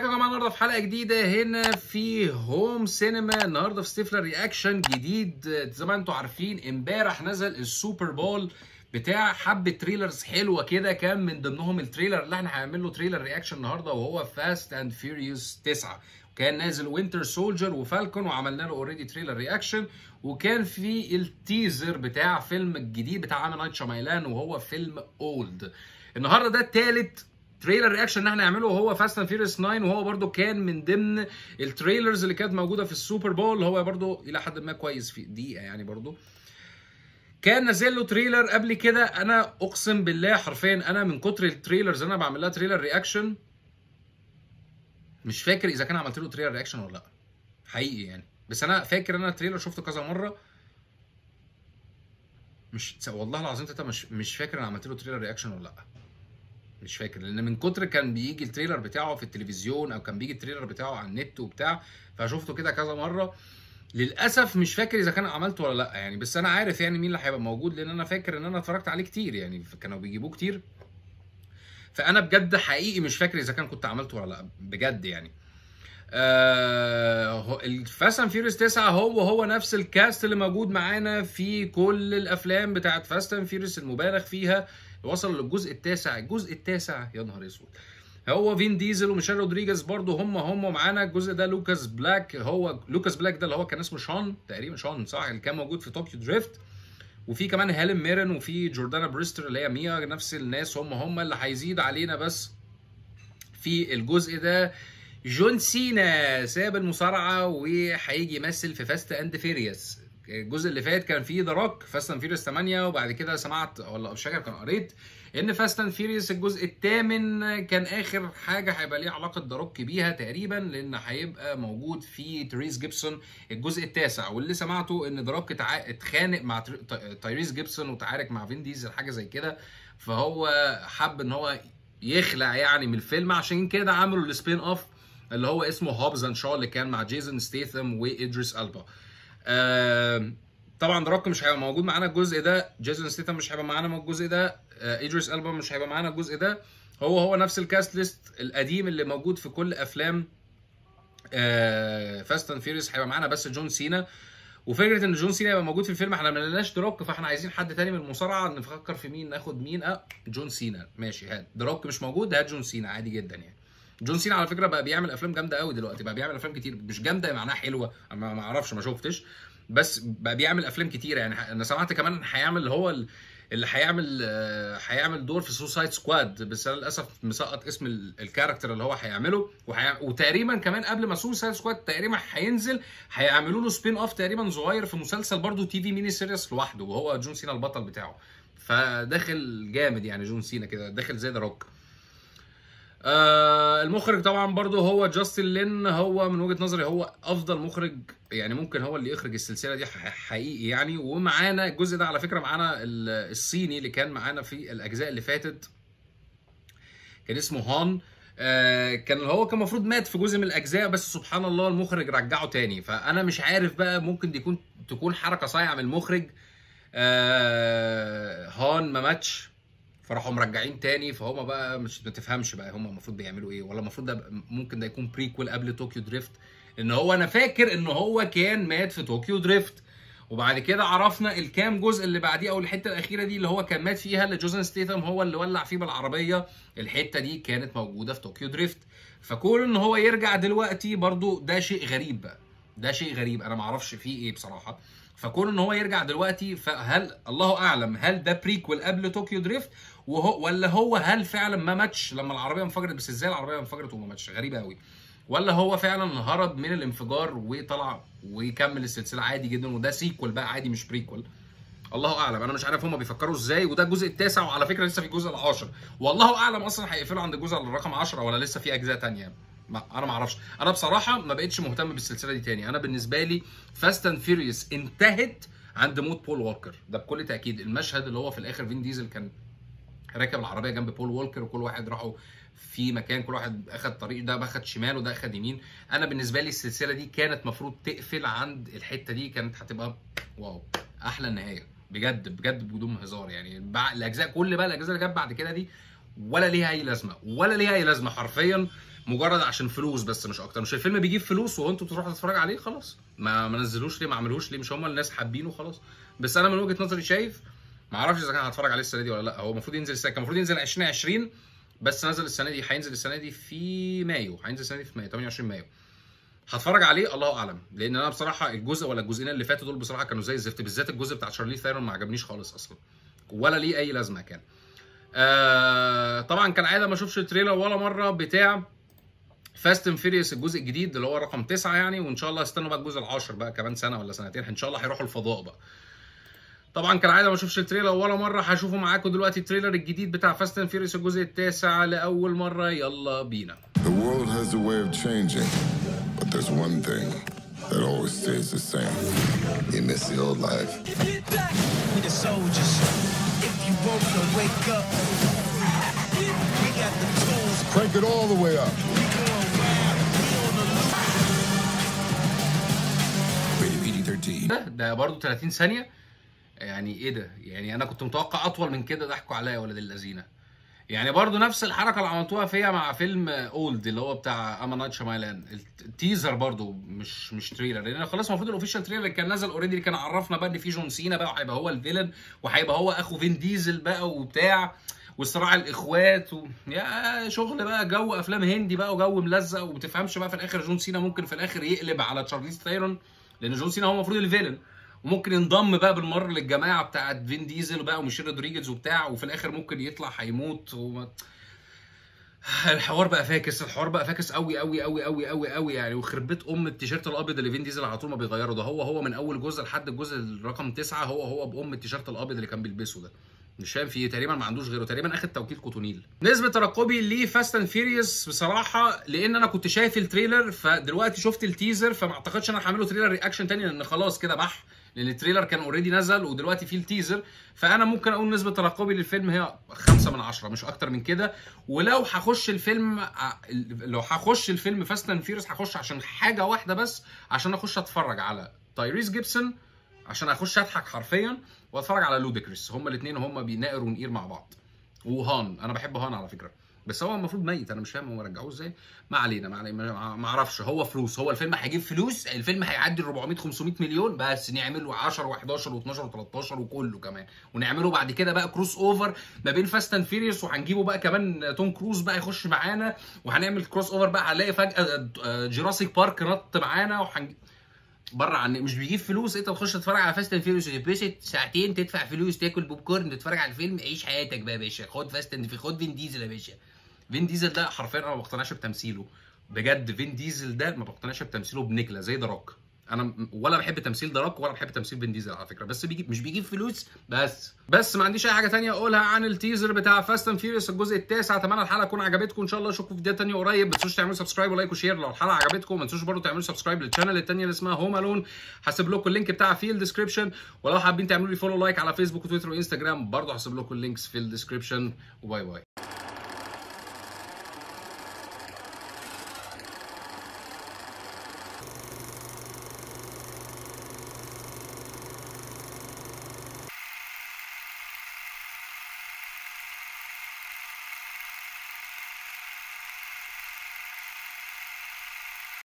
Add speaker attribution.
Speaker 1: في حلقة جديدة هنا في هوم سينما النهارده في ستيفلر reaction جديد. زي ما أنتم عارفين امبارح نزل ال Super Bowl بتاع حبة trailers حلوة كده. كان من ضمنهم ال trailer اللي إحنا هنعمل له trailer reaction النهارده وهو Fast and Furious 9 كان نازل Winter Soldier و Falcon وعملنا له already trailer reaction وكان في ال teaser بتاع فيلم الجديد بتاع ام نايت شيامالان وهو فيلم Old النهارده ده الثالث trailer reaction ان إحنا نعمله وهو Fast and Furious 9 وهو برده كان من ضمن ال trailers اللي كانت موجودة في ال Super Bowl هو برده إلى حد ما كويس في دقيقة يعني برده كان نازل له trailer قبل كده أنا أقسم بالله حرفيا أنا من كتر ال trailers اللي أنا بعمل لها trailer reaction مش فاكر إذا كان عملت له trailer reaction ولا لأ. حقيقي يعني. بس أنا فاكر ان أنا ال trailer شفته كذا مرة. مش والله العظيم انت مش مش فاكر أنا عملت له trailer reaction ولا لأ. مش فاكر لأن من كتر كان بيجي ال trailer بتاعه في التلفزيون أو كان بيجي ال trailer بتاعه على النت وبتاع فشفته كده كذا مرة. للأسف مش فاكر إذا كان عملته ولا لأ يعني بس أنا عارف يعني مين اللي هيبقى موجود لأن أنا فاكر إن أنا اتفرجت عليه كتير يعني كانوا بيجيبوه كتير. فأنا بجد حقيقي مش فاكر إذا كان كنت عملته ولا لأ بجد يعني. ال Fast and Furious 9 هو هو نفس ال cast اللي موجود معانا في كل الأفلام بتاعت Fast and Furious المبالغ فيها. وصل للجزء التاسع. الجزء التاسع يا نهار أسود. هو فين ديزل وميشيل رودريجيز برضه هم هم معانا. الجزء ده لوكاس بلاك. هو لوكاس بلاك ده اللي هو كان اسمه شون تقريبا. شون صح اللي كان موجود في Tokyo Drift. وفي كمان هيلين ميرن وفي جوردانا بريستر اللي هي ميا. نفس الناس هم هم اللي هيزيد علينا بس في الجزء ده. جون سينا ساب المصارعة وهيجي يمثل في Fast and Furious الجزء اللي فات كان فيه The Rock Fast and Furious 8 وبعد كده سمعت ولا مش فاكر كان قريت إن Fast and Furious الجزء الثامن كان آخر حاجة هيبقى ليه علاقة The Rock بيها تقريبا لأن هيبقى موجود في تايريس جيبسون الجزء التاسع. واللي سمعته إن The Rock اتخانق مع تايريس جيبسون وتعارك مع فين ديزل حاجة زي كده. فهو حب إن هو يخلع يعني من الفيلم عشان كده عملوا ال spin-off اللي هو اسمه Hobbs and Shaw اللي كان مع جيسون ستيثم وإدريس ألبا. آه طبعا The Rock مش هيبقى موجود معانا الجزء ده. جيسون ستيثم مش هيبقى معانا الجزء ده. آه إدريس ألبا مش هيبقى معانا الجزء ده. هو هو نفس ال cast list القديم اللي موجود في كل أفلام Fast and Furious هيبقى معانا بس جون سينا. وفكرة إن جون سينا يبقى موجود في الفيلم إحنا ما لقيناش The Rock فإحنا عايزين حد تاني من المصارعة نفكر في مين ناخد مين. آه جون سينا. ماشي هات The Rock مش موجود هات جون سينا. عادي جدا يعني. جون سينا على فكرة بقى بيعمل أفلام جامدة قوي دلوقتي بقى بيعمل أفلام كتير مش جامدة معناها حلوة ما أعرفش ما شفتش بس بقى بيعمل أفلام كتيرة يعني أنا سمعت كمان هيعمل هو اللي هيعمل هيعمل دور في Suicide Squad بس أنا للأسف مسقط اسم ال character اللي هو هيعمله. وتقريبا كمان قبل ما Suicide Squad تقريبا هينزل هيعملوا له spin-off تقريبا صغير في مسلسل برضه TV mini series لوحده وهو جون سينا البطل بتاعه فداخل جامد يعني جون سينا كده داخل زي The Rock آه المخرج طبعا برضو هو جاستن لين هو من وجهة نظري هو أفضل مخرج يعني ممكن هو اللي يخرج السلسلة دي حقيقي يعني. ومعانا الجزء ده على فكرة معانا الصيني اللي كان معانا في الأجزاء اللي فاتت كان اسمه هان. آه كان هو كان المفروض مات في جزء من الأجزاء بس سبحان الله المخرج رجعه تاني. فأنا مش عارف بقى ممكن دي تكون حركة صايعة من المخرج. آه هان ما ماتش. فراحوا مرجعين تاني فهم بقى مش ما تفهمش بقى هم المفروض بيعملوا إيه ولا المفروض ده ممكن ده يكون prequel قبل Tokyo Drift إن هو أنا فاكر إن هو كان مات في Tokyo Drift. وبعد كده عرفنا الكام جزء اللي بعديه أو الحتة الأخيرة دي اللي هو كان مات فيها اللي جيسون ستيثم هو اللي ولع فيه بالعربية. الحتة دي كانت موجودة في Tokyo Drift. فكون إن هو يرجع دلوقتي برضو ده شيء غريب بقى. ده شيء غريب. أنا ما أعرفش فيه إيه بصراحة. فكون إن هو يرجع دلوقتي فهل الله أعلم هل ده prequel قبل Tokyo Drift؟ وهو ولا هو هل فعلا ما ماتش؟ لما العربية انفجرت بس إزاي العربية انفجرت وما ماتش؟ غريبة قوي ولا هو فعلا هرب من الانفجار وطلع ويكمل السلسلة عادي جدا وده sequel بقى عادي مش prequel الله أعلم. أنا مش عارف هم بيفكروا إزاي وده الجزء التاسع وعلى فكرة لسه في الجزء العاشر. والله أعلم أصلا هيقفلوا عند الجزء الرقم 10 ولا لسه في أجزاء ثانية ما أنا ما أعرفش. أنا بصراحة ما بقتش مهتم بالسلسلة دي تاني. أنا بالنسبة لي Fast and Furious انتهت عند موت بول ووكر ده بكل تأكيد المشهد اللي هو في الآخر فين ديزل كان راكب العربية جنب بول وولكر وكل واحد راحوا في مكان كل واحد أخد طريق ده اخد شمال وده أخد يمين. أنا بالنسبة لي السلسلة دي كانت مفروض تقفل عند الحتة دي كانت هتبقى wow أحلى النهاية. بجد بجد بدون هزار يعني. الأجزاء كل بقى الأجزاء اللي جت بعد كده دي ولا ليها أي لازمة ولا ليها أي لازمة حرفيا مجرد عشان فلوس بس مش أكتر. مش الفيلم بيجيب فلوس وأنتوا بتروحوا تتفرجوا عليه خلاص. ما ما نزلوش ليه ما عملوش ليه مش هم الناس حابينه خلاص. بس أنا من وجهة نظري شايف ما أعرفش إذا كان هتفرج عليه السنة دي ولا لأ. هو المفروض ينزل السنة كان المفروض ينزل 2020 بس نزل السنة دي هينزل السنة دي في مايو. هينزل السنة دي في مايو 28 مايو. هتفرج عليه؟ الله أعلم. لأن أنا بصراحة الجزء ولا الجزئين اللي فاتوا دول بصراحة كانوا زي الزفت بالذات الجزء بتاع شارلي ثيرون ما عجبنيش خالص أصلا. ولا ليه أي لازمة كان. آه طبعا كالعاده ما أشوفش ال trailer ولا مرة بتاع Fast and Furious الجزء الجديد اللي هو رقم تسعة يعني وإن شاء الله استنوا بقى الجزء العاشر بقى كمان سنة ولا سنتين إن شاء الله هيروحوا الفضاء بقى. طبعا كالعاده ما أشوفش ال trailer ولا مرة هشوفه معاكم دلوقتي ال trailer الجديد بتاع Fast and Furious الجزء التاسع لأول مرة. يلا بينا. ده برضه 30 ثانية. يعني إيه ده؟ يعني أنا كنت متوقع أطول من كده ضحكوا عليا يا ولاد اللذينة. يعني برضه نفس الحركة اللي عملتوها فيا مع فيلم Old اللي هو بتاع أما نايت شمايلان ال teaser برضه مش مش trailer. لأن خلاص المفروض ال official trailer كان نزل already كان عرفنا بقى إن في جون سينا بقى وهيبقى هو ال villain وهيبقى هو أخو فين ديزل بقى وبتاع وصراع الإخوات و... يا شغل بقى جو أفلام هندي بقى وجو ملزق وما تفهمش بقى في الآخر جون سينا ممكن في الآخر يقلب على تشارليز ثيرون لأن جون سينا هو المفروض ال villain. وممكن ينضم بقى بالمرة للجماعة بتاعت فين ديزل بقى وميشيل رودريجيز وبتاع وفي الآخر ممكن يطلع هيموت وما... الحوار بقى فاكس الحوار بقى فاكس قوي قوي قوي قوي قوي قوي يعني. وخرب بيت أم التيشيرت الأبيض اللي فين ديزل على طول ما بيغيره ده. هو هو من أول جزء لحد الجزء الرقم تسعة هو هو بأم التيشيرت الأبيض اللي كان بيلبسه ده. مش فاهم في إيه تقريبا ما عندوش غيره تقريبا أخد توكيل Cottonil. نسبة ترقبي ل Fast and Furious بصراحة لأن أنا كنت شايف ال trailer فدلوقتي شفت ال teaser فما أعتقدش أنا هعمله trailer reaction تاني لأن خلاص كده بح. لأن ال trailer كان already نزل ودلوقتي فيه ال teaser فأنا ممكن أقول نسبة ترقبي للفيلم هي خمسة من عشرة مش أكتر من كده. ولو هخش الفيلم لو هخش الفيلم Fast and Furious هخش عشان حاجة واحدة بس عشان أخش أتفرج على تايريس جيبسون عشان أخش أضحك حرفيا وأتفرج على لوديكريس هما الاثنين هما بيناقروا ونقير مع بعض. وهان أنا بحب هان على فكرة. بس هو المفروض ميت أنا مش فاهم هم رجعوه إزاي. ما علينا ما علينا ما- أعرفش. هو فلوس هو الفيلم هيجيب فلوس؟ الفيلم هيعدي ال 400 500 مليون بس نعمل له 10 و11 و12 و13 وكله كمان. ونعمله بعد كده بقى crossover ما بين Fast and Furious وهنجيبه بقى كمان توم كروز بقى يخش معانا وهنعمل crossover بقى هنلاقي فجأة Jurassic Park نط معانا وهنج... بره عن مش بيجيب فلوس انت تخش تتفرج على Fast and Furious تتبسط ساعتين تدفع فلوس تاكل بوب كورن تتفرج على الفيلم عيش حياتك بقى يا باشا. خد Fast and Fu- خد فين ديزل يا باشا. فين ديزل ده حرفيا أنا ما بقتنعش بتمثيله. بجد فين ديزل ده ما بقتنعش بتمثيله بنكلة زي روك أنا ولا بحب تمثيل روك ولا بحب تمثيل فين ديزل على فكرة. بس بيجيب مش بيجيب فلوس بس. بس ما عنديش أي حاجة تانية أقولها عن ال teaser بتاع Fast and Furious الجزء التاسع. أتمنى الحلقة تكون عجبتكم. إن شاء الله اشوفكم في فيديو تانية قريب. ما تنسوش تعملوا subscribe و like و share لو الحلقة عجبتكم. ما تنسوش برضه تعملوا subscribe لل channel التانية اللي اسمها Home Alone هسيب لكم ال link بتاعها في ال description ولو حابين تعملوا لي follow like على فيسبوك وتويتر وإنستجرام برضه هسيب لكم ال links في ال description و bye bye.